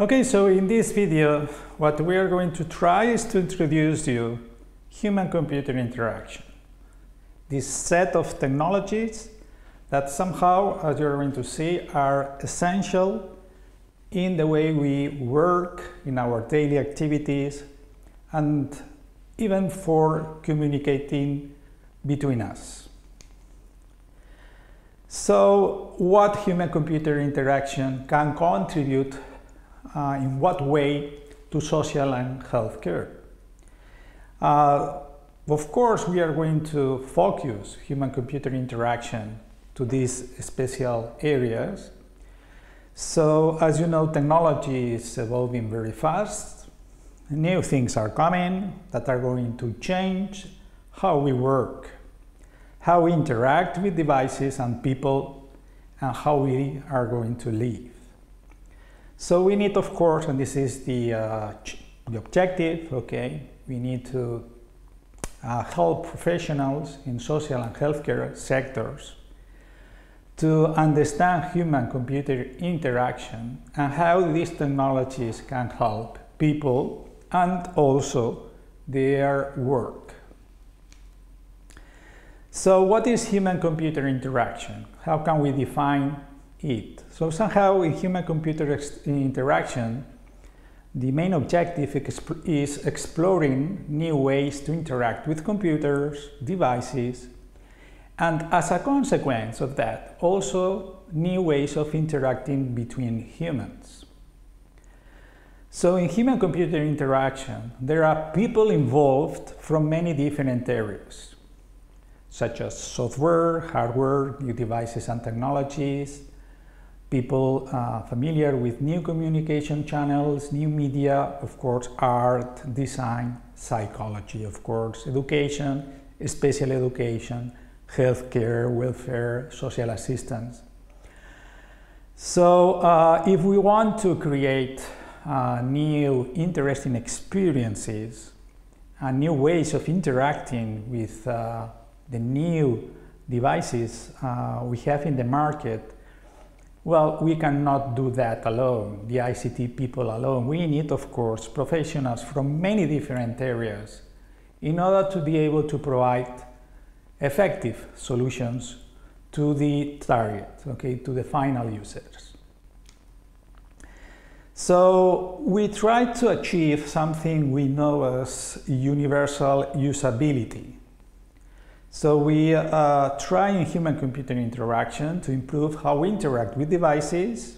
Okay, so in this video, what we are going to try is to introduce you human-computer interaction. This set of technologies that somehow, as you're going to see, are essential in the way we work, in our daily activities, and even for communicating between us. So, what human-computer interaction can contribute uh, in what way to social and healthcare. Uh, of course, we are going to focus human-computer interaction to these special areas. So, as you know, technology is evolving very fast. New things are coming that are going to change how we work, how we interact with devices and people, and how we are going to live. So we need, of course, and this is the, uh, the objective, okay, we need to uh, help professionals in social and healthcare sectors to understand human-computer interaction and how these technologies can help people and also their work. So what is human-computer interaction? How can we define it. So somehow in human-computer interaction, the main objective is exploring new ways to interact with computers, devices, and as a consequence of that, also new ways of interacting between humans. So in human-computer interaction, there are people involved from many different areas, such as software, hardware, new devices and technologies, people uh, familiar with new communication channels, new media, of course, art, design, psychology, of course, education, special education, healthcare, welfare, social assistance. So uh, if we want to create uh, new interesting experiences and new ways of interacting with uh, the new devices uh, we have in the market, well, we cannot do that alone, the ICT people alone. We need, of course, professionals from many different areas in order to be able to provide effective solutions to the target, okay, to the final users. So we try to achieve something we know as universal usability. So we uh, try in human-computer interaction to improve how we interact with devices,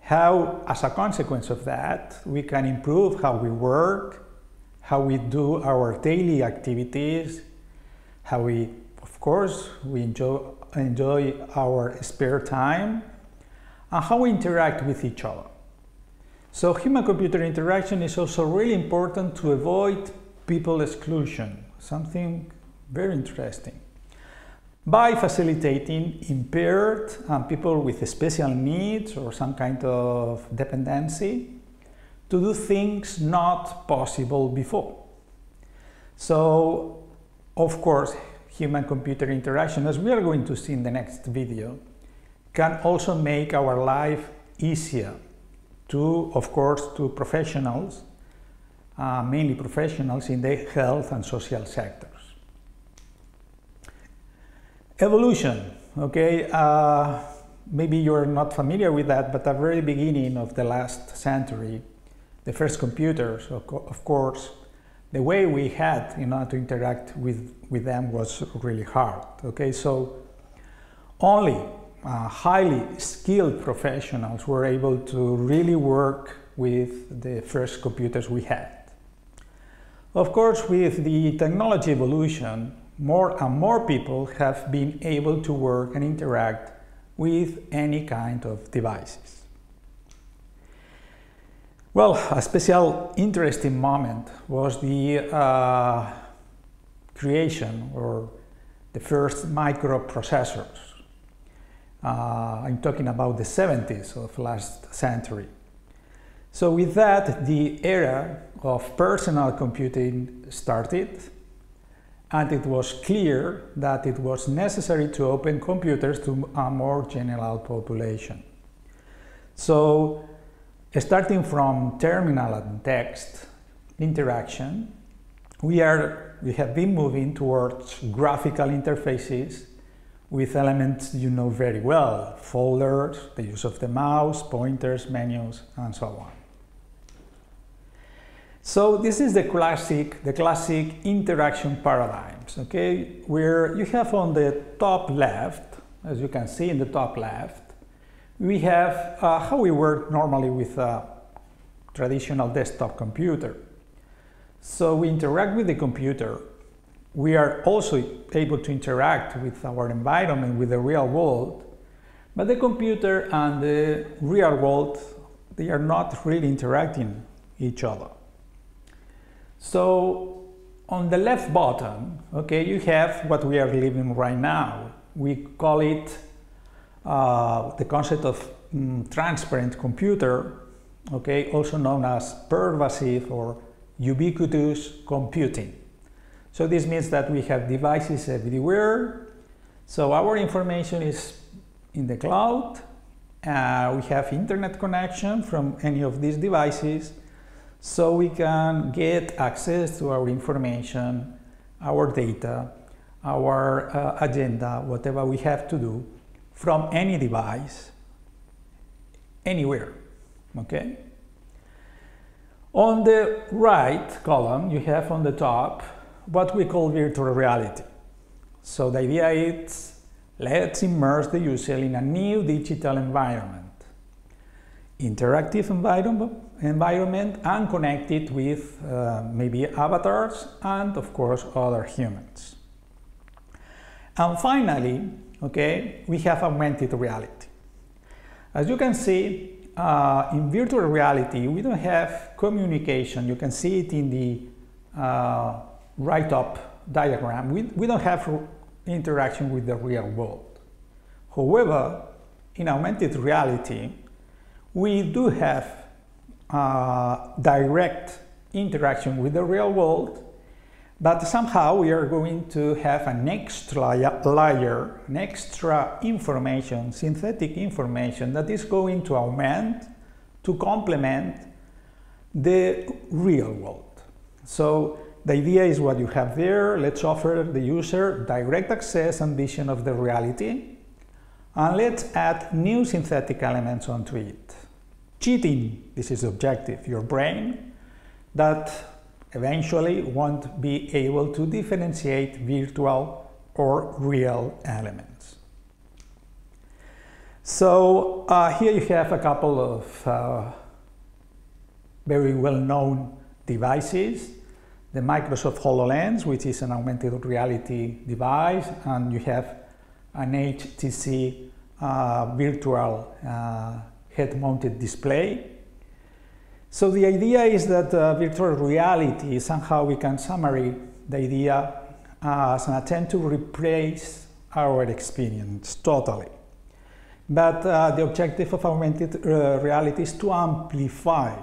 how, as a consequence of that, we can improve how we work, how we do our daily activities, how we, of course, we enjoy, enjoy our spare time, and how we interact with each other. So human-computer interaction is also really important to avoid people exclusion, something very interesting. By facilitating impaired and people with special needs or some kind of dependency to do things not possible before. So, of course, human-computer interaction, as we are going to see in the next video, can also make our life easier to, of course, to professionals, uh, mainly professionals in the health and social sector. Evolution, okay, uh, maybe you're not familiar with that, but at the very beginning of the last century, the first computers, of course, the way we had in order to interact with, with them was really hard, okay, so only uh, highly skilled professionals were able to really work with the first computers we had. Of course, with the technology evolution, more and more people have been able to work and interact with any kind of devices. Well, a special interesting moment was the uh, creation or the first microprocessors. Uh, I'm talking about the 70s of last century. So with that, the era of personal computing started and it was clear that it was necessary to open computers to a more general population. So starting from terminal and text interaction, we, are, we have been moving towards graphical interfaces with elements you know very well, folders, the use of the mouse, pointers, menus, and so on. So this is the classic, the classic interaction paradigms, okay? Where you have on the top left, as you can see in the top left, we have uh, how we work normally with a traditional desktop computer. So we interact with the computer. We are also able to interact with our environment, with the real world, but the computer and the real world, they are not really interacting each other. So on the left bottom, okay, you have what we are living right now. We call it uh, the concept of mm, transparent computer, okay, also known as pervasive or ubiquitous computing. So this means that we have devices everywhere. So our information is in the cloud. Uh, we have internet connection from any of these devices so we can get access to our information, our data, our uh, agenda, whatever we have to do from any device, anywhere, okay? On the right column, you have on the top what we call virtual reality. So the idea is let's immerse the user in a new digital environment interactive environment, environment and connect it with uh, maybe avatars and of course other humans. And finally, okay, we have augmented reality. As you can see, uh, in virtual reality, we don't have communication. You can see it in the uh, right up diagram. We, we don't have interaction with the real world. However, in augmented reality, we do have uh, direct interaction with the real world, but somehow we are going to have an extra layer, an extra information, synthetic information that is going to augment, to complement the real world. So the idea is what you have there. Let's offer the user direct access and vision of the reality. And let's add new synthetic elements onto it cheating, this is objective, your brain that eventually won't be able to differentiate virtual or real elements. So uh, here you have a couple of uh, very well-known devices. The Microsoft HoloLens, which is an augmented reality device, and you have an HTC uh, virtual uh, head-mounted display. So the idea is that uh, virtual reality, somehow we can summarize the idea as an attempt to replace our experience totally. But uh, the objective of augmented uh, reality is to amplify,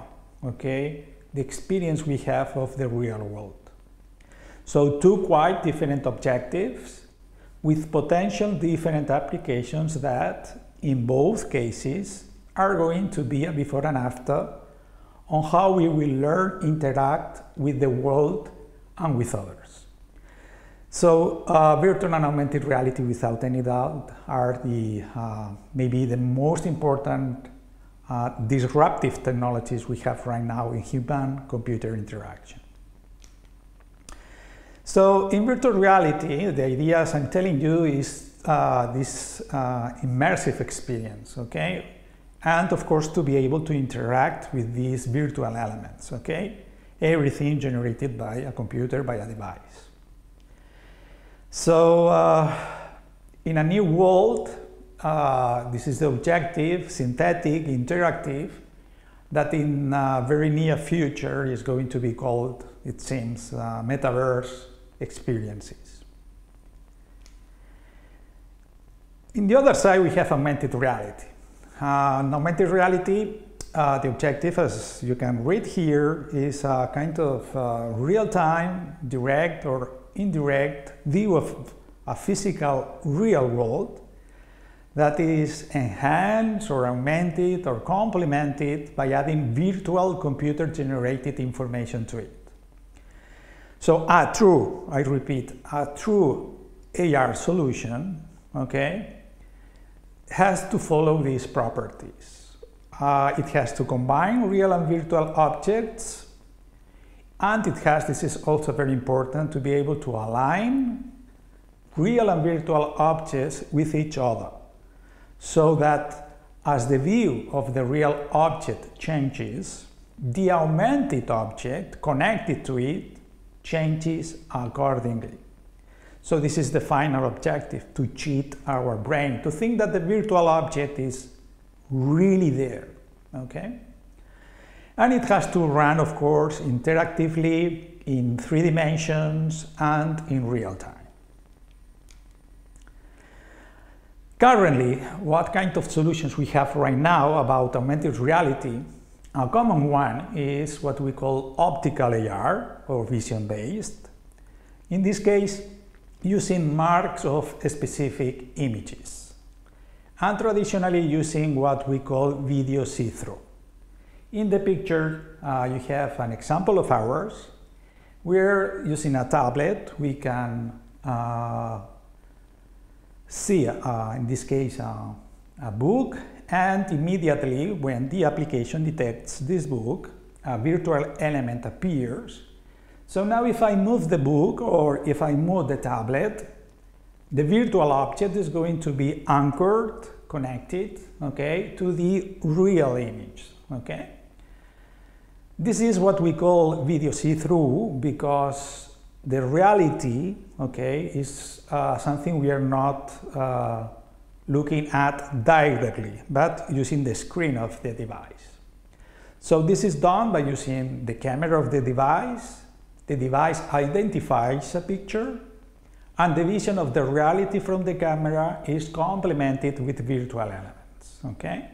okay, the experience we have of the real world. So two quite different objectives with potential different applications that, in both cases, are going to be a before and after on how we will learn, interact with the world and with others. So uh, virtual and augmented reality, without any doubt, are the uh, maybe the most important uh, disruptive technologies we have right now in human-computer interaction. So in virtual reality, the ideas I'm telling you, is uh, this uh, immersive experience, okay? And of course to be able to interact with these virtual elements, okay? Everything generated by a computer, by a device. So uh, in a new world, uh, this is the objective, synthetic, interactive, that in a very near future is going to be called, it seems, uh, metaverse experiences. In the other side, we have augmented reality. Uh, augmented reality, uh, the objective, as you can read here, is a kind of uh, real-time, direct or indirect view of a physical real world that is enhanced or augmented or complemented by adding virtual computer generated information to it. So a true, I repeat, a true AR solution, okay, has to follow these properties. Uh, it has to combine real and virtual objects, and it has, this is also very important, to be able to align real and virtual objects with each other so that as the view of the real object changes, the augmented object connected to it changes accordingly. So this is the final objective, to cheat our brain, to think that the virtual object is really there, okay? And it has to run, of course, interactively in three dimensions and in real time. Currently, what kind of solutions we have right now about augmented reality, a common one is what we call optical AR or vision-based. In this case, using marks of specific images and traditionally using what we call video see-through. In the picture, uh, you have an example of ours. We're using a tablet. We can uh, see, uh, in this case, uh, a book, and immediately when the application detects this book, a virtual element appears. So now if I move the book or if I move the tablet, the virtual object is going to be anchored, connected, okay, to the real image, okay? This is what we call video see-through because the reality, okay, is uh, something we are not uh, looking at directly, but using the screen of the device. So this is done by using the camera of the device. The device identifies a picture and the vision of the reality from the camera is complemented with virtual elements, okay?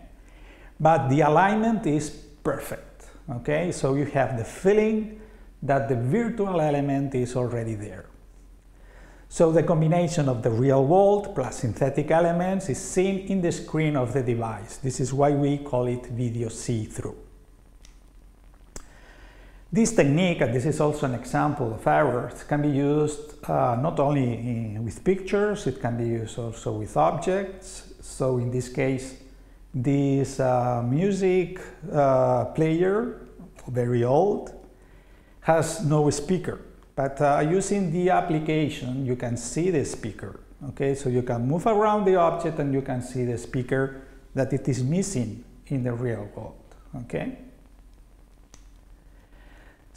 But the alignment is perfect, okay? So you have the feeling that the virtual element is already there. So the combination of the real world plus synthetic elements is seen in the screen of the device. This is why we call it video see-through. This technique, and this is also an example of ours, can be used uh, not only in, with pictures, it can be used also with objects. So in this case, this uh, music uh, player, very old, has no speaker. But uh, using the application, you can see the speaker. Okay, so you can move around the object and you can see the speaker that it is missing in the real world. Okay.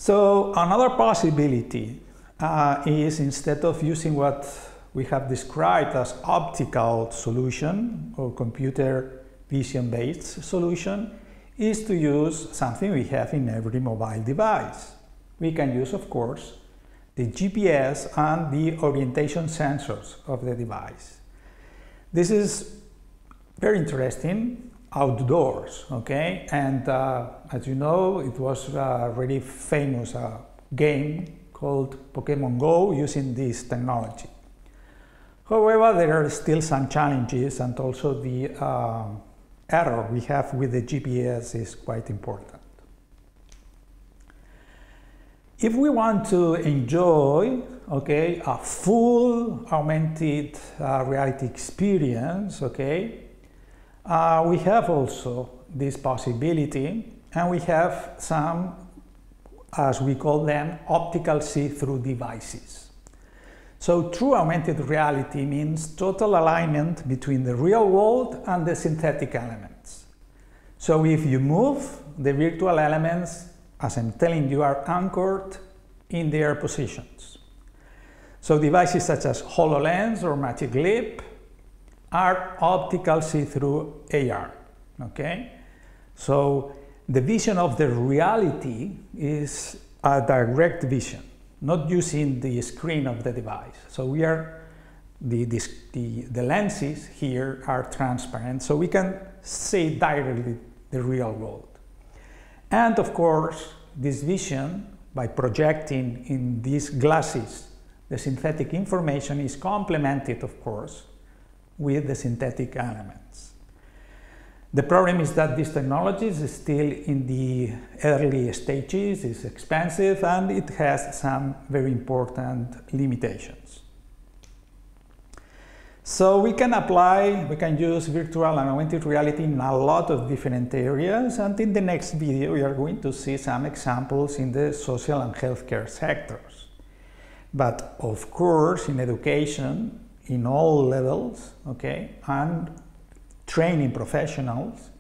So another possibility uh, is instead of using what we have described as optical solution or computer vision based solution is to use something we have in every mobile device we can use, of course, the GPS and the orientation sensors of the device. This is very interesting outdoors, okay? And uh, as you know, it was a really famous uh, game called Pokemon Go using this technology. However, there are still some challenges and also the uh, error we have with the GPS is quite important. If we want to enjoy, okay, a full augmented uh, reality experience, okay, uh, we have also this possibility and we have some, as we call them, optical see-through devices. So true augmented reality means total alignment between the real world and the synthetic elements. So if you move, the virtual elements as I'm telling you, are anchored in their positions. So devices such as HoloLens or Magic Leap are optical see-through AR, okay? So the vision of the reality is a direct vision, not using the screen of the device. So we are, the, the, the, the lenses here are transparent, so we can see directly the real world. And of course, this vision, by projecting in these glasses the synthetic information, is complemented, of course, with the synthetic elements. The problem is that this technology is still in the early stages, it's expensive, and it has some very important limitations. So we can apply, we can use virtual and augmented reality in a lot of different areas and in the next video we are going to see some examples in the social and healthcare sectors. But of course in education, in all levels, okay, and training professionals,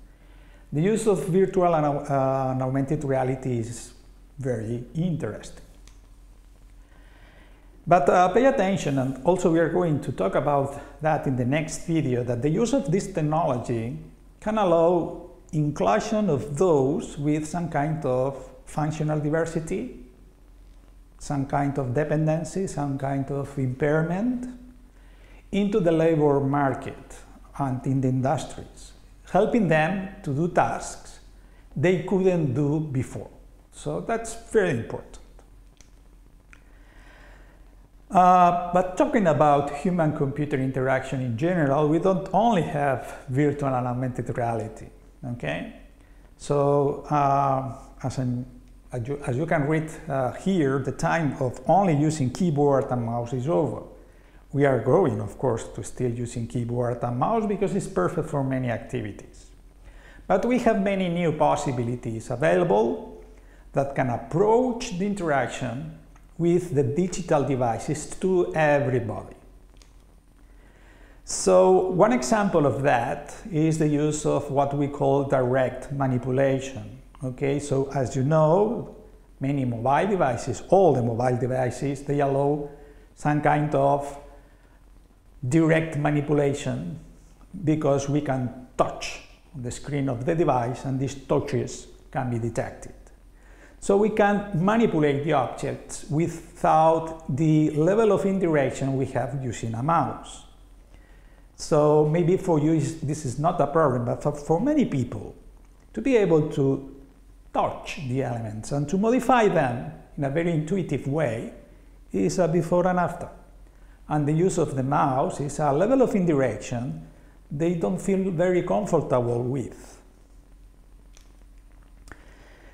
the use of virtual and, uh, and augmented reality is very interesting. But uh, pay attention, and also we are going to talk about that in the next video, that the use of this technology can allow inclusion of those with some kind of functional diversity, some kind of dependency, some kind of impairment into the labor market and in the industries, helping them to do tasks they couldn't do before. So that's very important. Uh, but talking about human-computer interaction in general, we don't only have virtual and augmented reality, okay? So uh, as, an, as, you, as, you, can read uh, here, the time of only using keyboard and mouse is over. We are growing, of course, to still using keyboard and mouse because it's perfect for many activities. But we have many new possibilities available that can approach the interaction with the digital devices to everybody. So one example of that is the use of what we call direct manipulation. Okay, so as you know, many mobile devices, all the mobile devices, they allow some kind of direct manipulation because we can touch the screen of the device and these touches can be detected. So we can manipulate the objects without the level of interaction we have using a mouse. So maybe for you this is not a problem, but for, for many people, to be able to touch the elements and to modify them in a very intuitive way is a before and after. And the use of the mouse is a level of indirection they don't feel very comfortable with.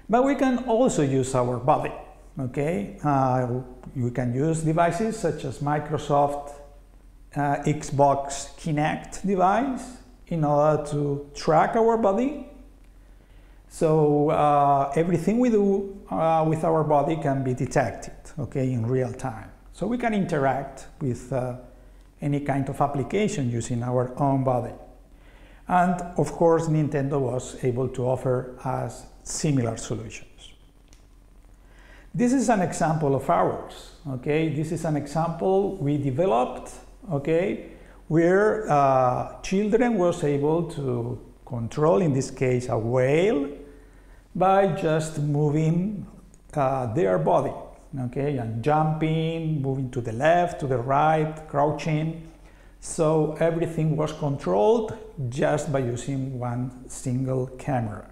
But we can also use our body, okay? Uh, we can use devices such as Microsoft uh, Xbox Kinect device in order to track our body. So uh, everything we do uh, with our body can be detected, okay, in real time. So we can interact with uh, any kind of application using our own body. And of course, Nintendo was able to offer us similar solutions. This is an example of ours, okay? This is an example we developed, okay, where uh, children was able to control, in this case, a whale by just moving uh, their body, okay, and jumping, moving to the left, to the right, crouching. So everything was controlled just by using one single camera.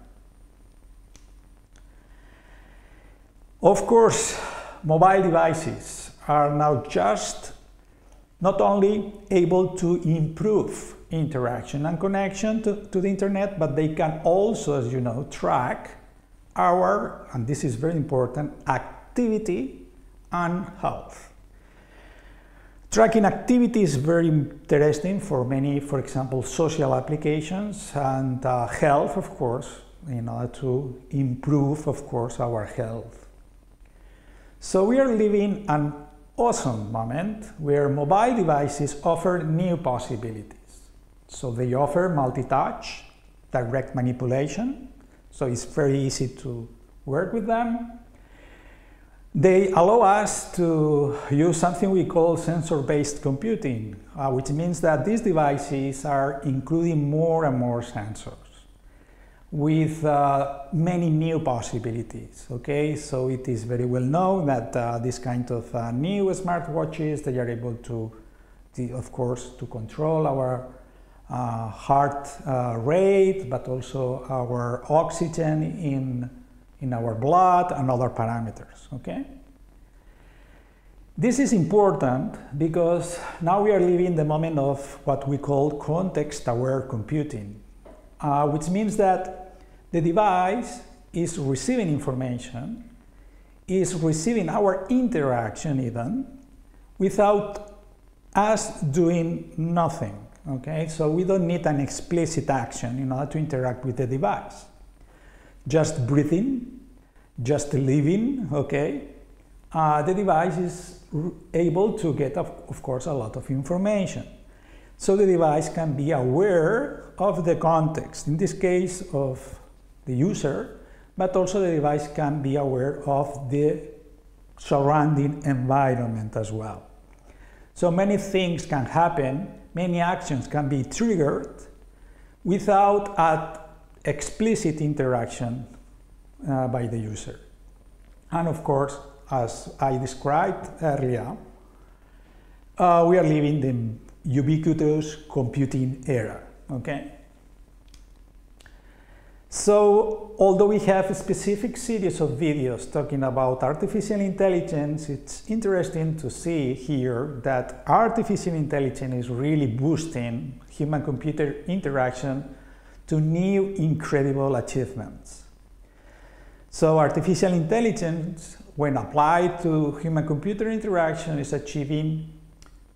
Of course, mobile devices are now just not only able to improve interaction and connection to, to, the internet, but they can also, as you know, track our, and this is very important, activity and health. Tracking activity is very interesting for many, for example, social applications and uh, health, of course, in order to improve, of course, our health. So we are living an awesome moment where mobile devices offer new possibilities. So they offer multi-touch, direct manipulation, so it's very easy to work with them. They allow us to use something we call sensor-based computing, uh, which means that these devices are including more and more sensors with uh, many new possibilities. Okay, so it is very well known that uh, this kind of uh, new smartwatches they are able to, the, of course, to control our uh, heart uh, rate, but also our oxygen in in our blood and other parameters. Okay. This is important because now we are living the moment of what we call context aware computing, uh, which means that the device is receiving information, is receiving our interaction even, without us doing nothing. Okay, so we don't need an explicit action in order to interact with the device. Just breathing, just living, okay, uh, the device is able to get, of, of course, a lot of information. So the device can be aware of the context, in this case of the user, but also the device can be aware of the surrounding environment as well. So many things can happen, many actions can be triggered without an explicit interaction uh, by the user. And of course, as I described earlier, uh, we are living the ubiquitous computing era, okay? So, although we have a specific series of videos talking about artificial intelligence, it's interesting to see here that artificial intelligence is really boosting human-computer interaction to new incredible achievements. So artificial intelligence when applied to human-computer interaction is achieving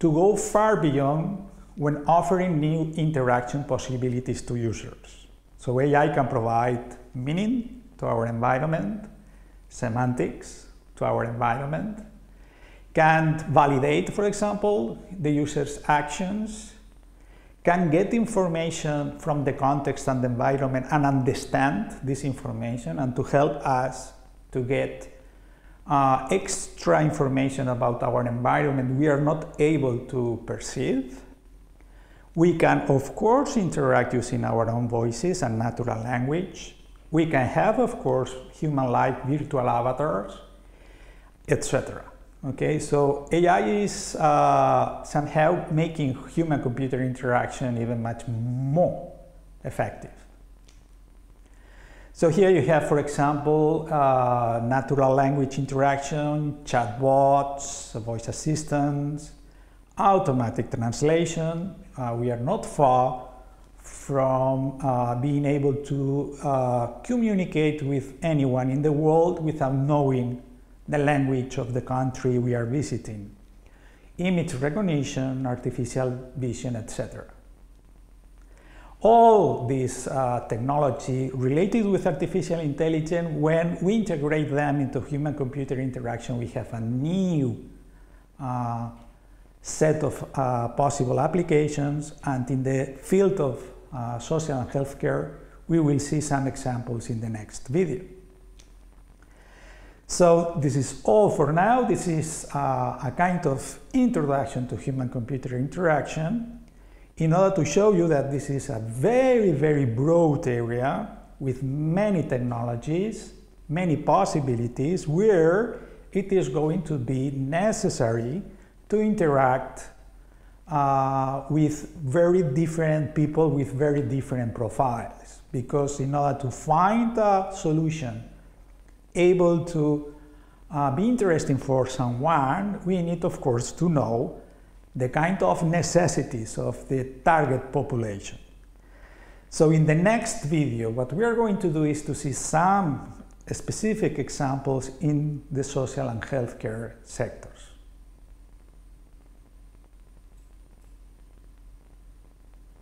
to go far beyond when offering new interaction possibilities to users. So AI can provide meaning to our environment, semantics to our environment, can validate, for example, the user's actions, can get information from the context and the environment and understand this information and to help us to get uh, extra information about our environment we are not able to perceive. We can, of course, interact using our own voices and natural language. We can have, of course, human-like virtual avatars, etc. Okay, so AI is uh, somehow making human-computer interaction even much more effective. So here you have, for example, uh, natural language interaction, chatbots, voice assistants, automatic translation. Uh, we are not far from uh, being able to uh, communicate with anyone in the world without knowing the language of the country we are visiting. Image recognition, artificial vision, etc all this uh, technology related with artificial intelligence, when we integrate them into human-computer interaction, we have a new uh, set of uh, possible applications. And in the field of uh, social and healthcare, we will see some examples in the next video. So this is all for now. This is uh, a kind of introduction to human-computer interaction in order to show you that this is a very, very broad area with many technologies, many possibilities where it is going to be necessary to interact uh, with very different people with very different profiles. Because in order to find a solution able to uh, be interesting for someone, we need, of course, to know the kind of necessities of the target population. So in the next video, what we are going to do is to see some specific examples in the social and healthcare sectors.